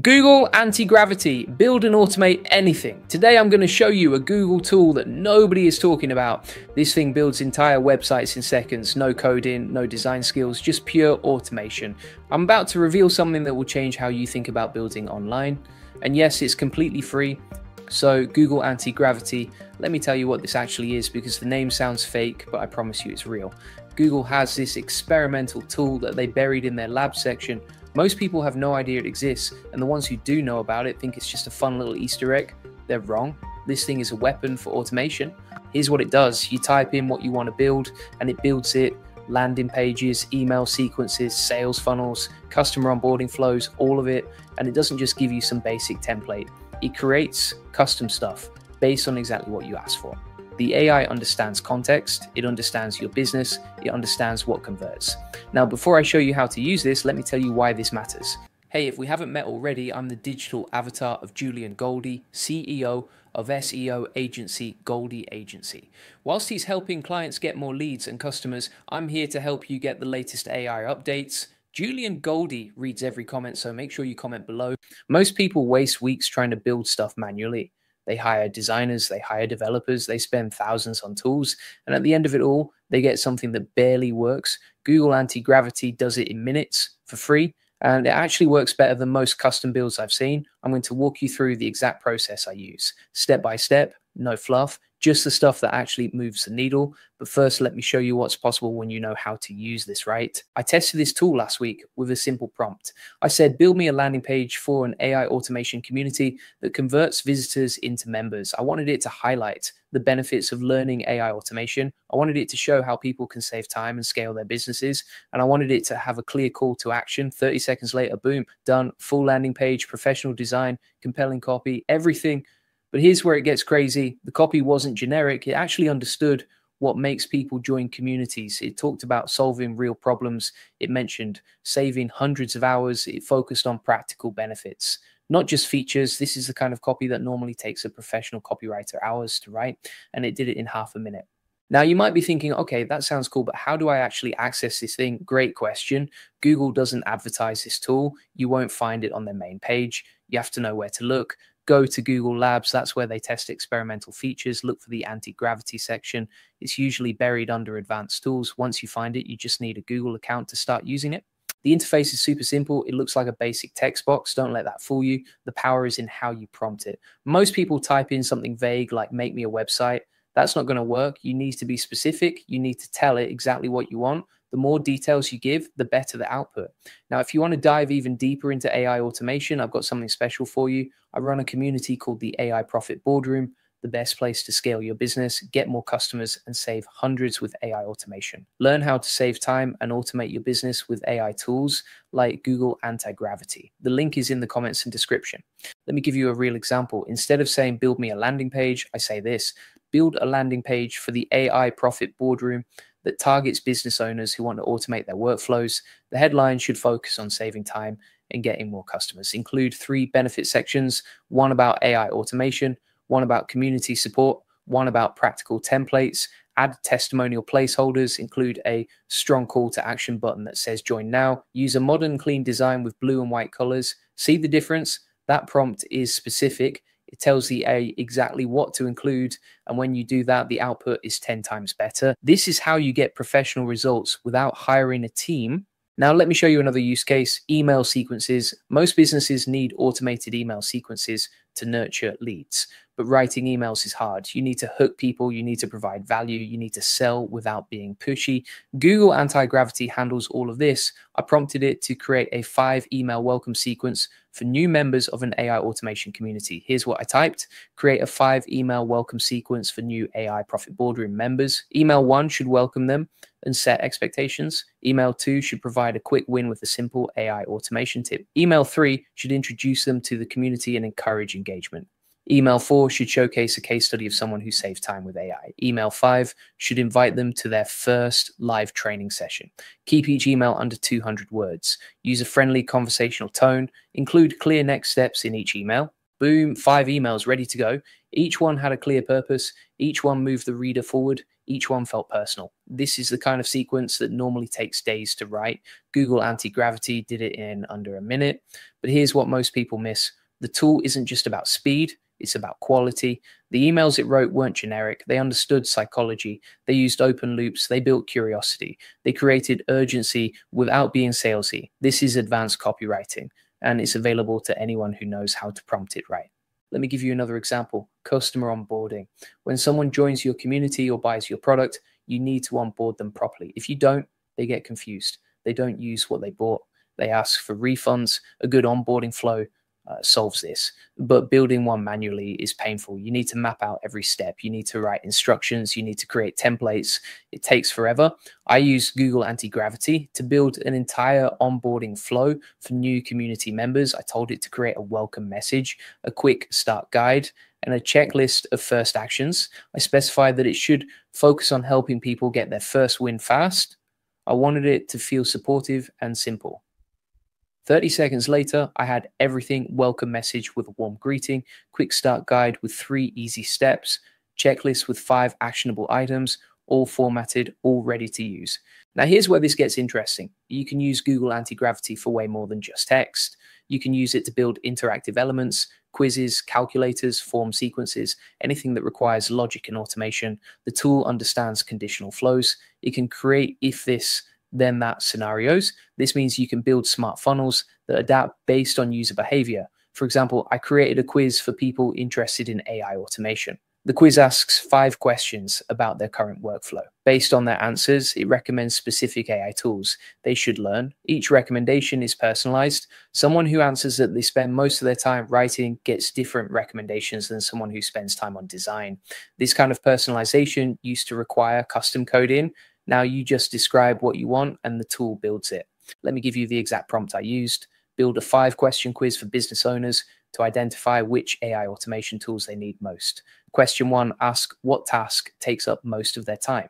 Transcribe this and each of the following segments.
Google Anti-Gravity, build and automate anything. Today I'm going to show you a Google tool that nobody is talking about. This thing builds entire websites in seconds, no coding, no design skills, just pure automation. I'm about to reveal something that will change how you think about building online. And yes, it's completely free. So Google Anti-Gravity, let me tell you what this actually is because the name sounds fake, but I promise you it's real. Google has this experimental tool that they buried in their lab section most people have no idea it exists, and the ones who do know about it think it's just a fun little Easter egg. They're wrong. This thing is a weapon for automation. Here's what it does you type in what you want to build, and it builds it landing pages, email sequences, sales funnels, customer onboarding flows, all of it. And it doesn't just give you some basic template, it creates custom stuff based on exactly what you ask for. The AI understands context, it understands your business, it understands what converts. Now, before I show you how to use this, let me tell you why this matters. Hey, if we haven't met already, I'm the digital avatar of Julian Goldie, CEO of SEO agency Goldie Agency. Whilst he's helping clients get more leads and customers, I'm here to help you get the latest AI updates. Julian Goldie reads every comment, so make sure you comment below. Most people waste weeks trying to build stuff manually. They hire designers, they hire developers, they spend thousands on tools. And at the end of it all, they get something that barely works. Google Anti Gravity does it in minutes for free. And it actually works better than most custom builds I've seen. I'm going to walk you through the exact process I use, step by step, no fluff, just the stuff that actually moves the needle. But first, let me show you what's possible when you know how to use this right. I tested this tool last week with a simple prompt. I said, build me a landing page for an AI automation community that converts visitors into members. I wanted it to highlight the benefits of learning AI automation. I wanted it to show how people can save time and scale their businesses. And I wanted it to have a clear call to action. 30 seconds later, boom, done. Full landing page, professional design, compelling copy, everything but here's where it gets crazy. The copy wasn't generic. It actually understood what makes people join communities. It talked about solving real problems. It mentioned saving hundreds of hours. It focused on practical benefits, not just features. This is the kind of copy that normally takes a professional copywriter hours to write, and it did it in half a minute. Now, you might be thinking, okay, that sounds cool, but how do I actually access this thing? Great question. Google doesn't advertise this tool. You won't find it on their main page. You have to know where to look go to Google Labs. That's where they test experimental features. Look for the anti gravity section. It's usually buried under advanced tools. Once you find it, you just need a Google account to start using it. The interface is super simple. It looks like a basic text box. Don't let that fool you. The power is in how you prompt it. Most people type in something vague like make me a website. That's not going to work. You need to be specific. You need to tell it exactly what you want the more details you give, the better the output. Now, if you want to dive even deeper into AI automation, I've got something special for you. I run a community called the AI Profit Boardroom, the best place to scale your business, get more customers, and save hundreds with AI automation. Learn how to save time and automate your business with AI tools like Google Anti Gravity. The link is in the comments and description. Let me give you a real example. Instead of saying, build me a landing page, I say this build a landing page for the AI Profit Boardroom that targets business owners who want to automate their workflows. The headline should focus on saving time and getting more customers. Include three benefit sections one about AI automation, one about community support, one about practical templates. Add testimonial placeholders, include a strong call to action button that says join now. Use a modern, clean design with blue and white colors. See the difference? That prompt is specific it tells the A exactly what to include. And when you do that, the output is 10 times better. This is how you get professional results without hiring a team. Now, let me show you another use case email sequences. Most businesses need automated email sequences to nurture leads but writing emails is hard. You need to hook people, you need to provide value, you need to sell without being pushy. Google Anti Gravity handles all of this. I prompted it to create a five email welcome sequence for new members of an AI automation community. Here's what I typed create a five email welcome sequence for new AI Profit Boardroom members. Email one should welcome them and set expectations. Email two should provide a quick win with a simple AI automation tip. Email three should introduce them to the community and encourage engagement. Email four should showcase a case study of someone who saved time with AI. Email five should invite them to their first live training session. Keep each email under 200 words. Use a friendly conversational tone. Include clear next steps in each email. Boom, five emails ready to go. Each one had a clear purpose. Each one moved the reader forward. Each one felt personal. This is the kind of sequence that normally takes days to write. Google Anti Gravity did it in under a minute. But here's what most people miss the tool isn't just about speed, it's about quality. The emails it wrote weren't generic. They understood psychology. They used open loops. They built curiosity. They created urgency without being salesy. This is advanced copywriting, and it's available to anyone who knows how to prompt it right. Let me give you another example customer onboarding. When someone joins your community or buys your product, you need to onboard them properly. If you don't, they get confused. They don't use what they bought. They ask for refunds. A good onboarding flow uh, solves this. But building one manually is painful. You need to map out every step. You need to write instructions. You need to create templates. It takes forever. I use Google Anti Gravity to build an entire onboarding flow for new community members. I told it to create a welcome message, a quick start guide, and a checklist of first actions. I specified that it should focus on helping people get their first win fast. I wanted it to feel supportive and simple. 30 seconds later, I had everything welcome message with a warm greeting, quick start guide with three easy steps, checklist with five actionable items, all formatted, all ready to use. Now, here's where this gets interesting. You can use Google Anti Gravity for way more than just text. You can use it to build interactive elements, quizzes, calculators, form sequences, anything that requires logic and automation. The tool understands conditional flows. It can create if this then that scenarios. This means you can build smart funnels that adapt based on user behavior. For example, I created a quiz for people interested in AI automation. The quiz asks five questions about their current workflow. Based on their answers, it recommends specific AI tools they should learn. Each recommendation is personalized. Someone who answers that they spend most of their time writing gets different recommendations than someone who spends time on design. This kind of personalization used to require custom coding, now you just describe what you want and the tool builds it. Let me give you the exact prompt I used. Build a five question quiz for business owners to identify which AI automation tools they need most. Question one, ask what task takes up most of their time.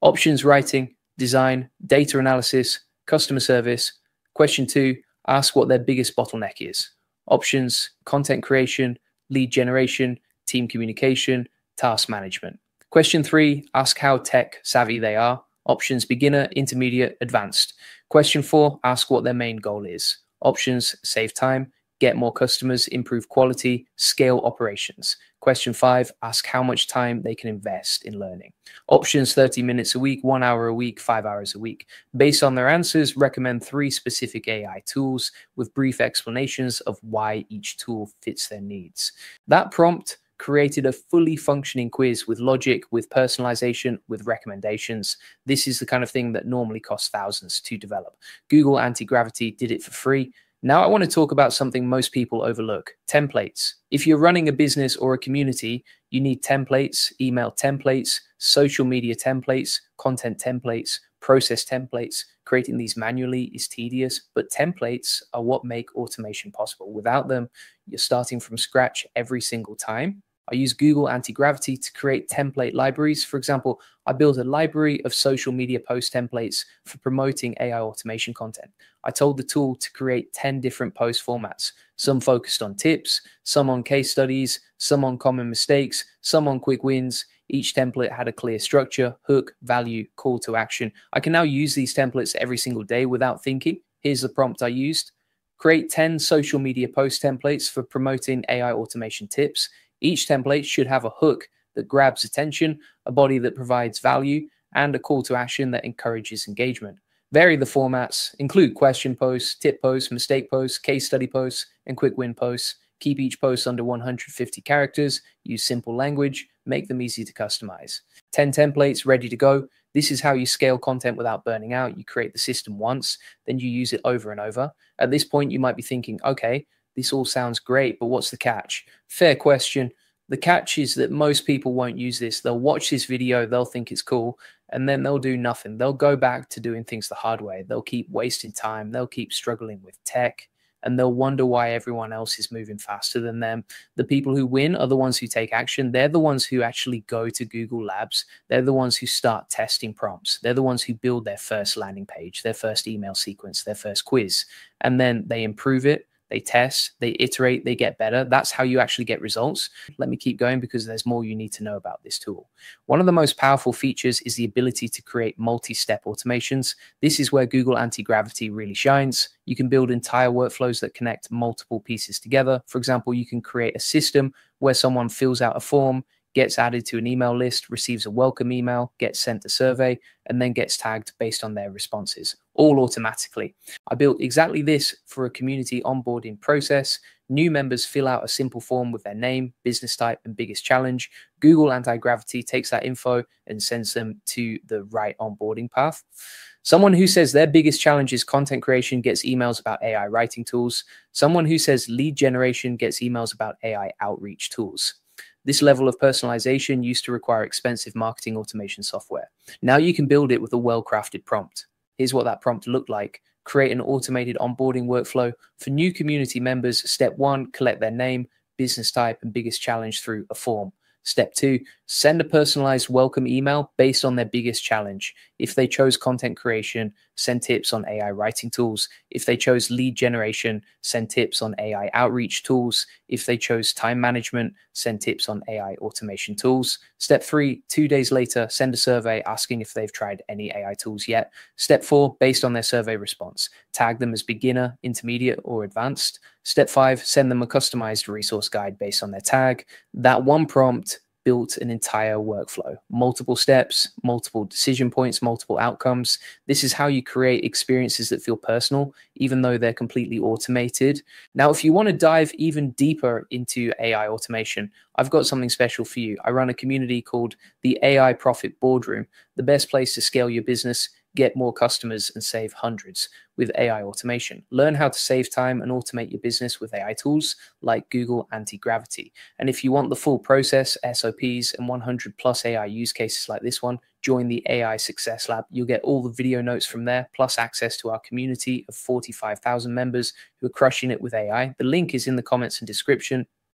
Options writing, design, data analysis, customer service. Question two, ask what their biggest bottleneck is. Options, content creation, lead generation, team communication, task management. Question three, ask how tech savvy they are. Options beginner, intermediate, advanced. Question four, ask what their main goal is. Options save time, get more customers, improve quality, scale operations. Question five, ask how much time they can invest in learning. Options 30 minutes a week, one hour a week, five hours a week. Based on their answers, recommend three specific AI tools with brief explanations of why each tool fits their needs. That prompt created a fully functioning quiz with logic, with personalization, with recommendations. This is the kind of thing that normally costs thousands to develop. Google Anti Gravity did it for free. Now, I want to talk about something most people overlook templates. If you're running a business or a community, you need templates, email templates, social media templates, content templates, process templates. Creating these manually is tedious, but templates are what make automation possible. Without them, you're starting from scratch every single time. I use Google Anti Gravity to create template libraries. For example, I built a library of social media post templates for promoting AI automation content. I told the tool to create 10 different post formats, some focused on tips, some on case studies, some on common mistakes, some on quick wins. Each template had a clear structure, hook, value, call to action. I can now use these templates every single day without thinking. Here's the prompt I used create 10 social media post templates for promoting AI automation tips. Each template should have a hook that grabs attention, a body that provides value, and a call to action that encourages engagement. Vary the formats, include question posts, tip posts, mistake posts, case study posts, and quick win posts. Keep each post under 150 characters, use simple language, make them easy to customize. 10 templates ready to go. This is how you scale content without burning out. You create the system once, then you use it over and over. At this point, you might be thinking, okay, this all sounds great, but what's the catch? Fair question. The catch is that most people won't use this. They'll watch this video, they'll think it's cool, and then they'll do nothing. They'll go back to doing things the hard way. They'll keep wasting time. They'll keep struggling with tech, and they'll wonder why everyone else is moving faster than them. The people who win are the ones who take action. They're the ones who actually go to Google Labs. They're the ones who start testing prompts. They're the ones who build their first landing page, their first email sequence, their first quiz, and then they improve it they test, they iterate, they get better. That's how you actually get results. Let me keep going because there's more you need to know about this tool. One of the most powerful features is the ability to create multi step automations. This is where Google Anti Gravity really shines. You can build entire workflows that connect multiple pieces together. For example, you can create a system where someone fills out a form, gets added to an email list, receives a welcome email, gets sent a survey, and then gets tagged based on their responses, all automatically. I built exactly this for a community onboarding process. New members fill out a simple form with their name, business type, and biggest challenge. Google Anti Gravity takes that info and sends them to the right onboarding path. Someone who says their biggest challenge is content creation gets emails about AI writing tools. Someone who says lead generation gets emails about AI outreach tools. This level of personalization used to require expensive marketing automation software. Now you can build it with a well crafted prompt. Here's what that prompt looked like create an automated onboarding workflow for new community members. Step one, collect their name, business type, and biggest challenge through a form. Step two, send a personalized welcome email based on their biggest challenge. If they chose content creation, send tips on AI writing tools. If they chose lead generation, send tips on AI outreach tools. If they chose time management, send tips on AI automation tools. Step three, two days later, send a survey asking if they've tried any AI tools yet. Step four, based on their survey response, tag them as beginner, intermediate, or advanced. Step five, send them a customized resource guide based on their tag. That one prompt built an entire workflow, multiple steps, multiple decision points, multiple outcomes. This is how you create experiences that feel personal, even though they're completely automated. Now, if you want to dive even deeper into AI automation, I've got something special for you. I run a community called the AI Profit Boardroom, the best place to scale your business get more customers and save hundreds with AI automation. Learn how to save time and automate your business with AI tools like Google Anti Gravity. And if you want the full process, SOPs, and 100 plus AI use cases like this one, join the AI Success Lab. You'll get all the video notes from there, plus access to our community of 45,000 members who are crushing it with AI. The link is in the comments and description.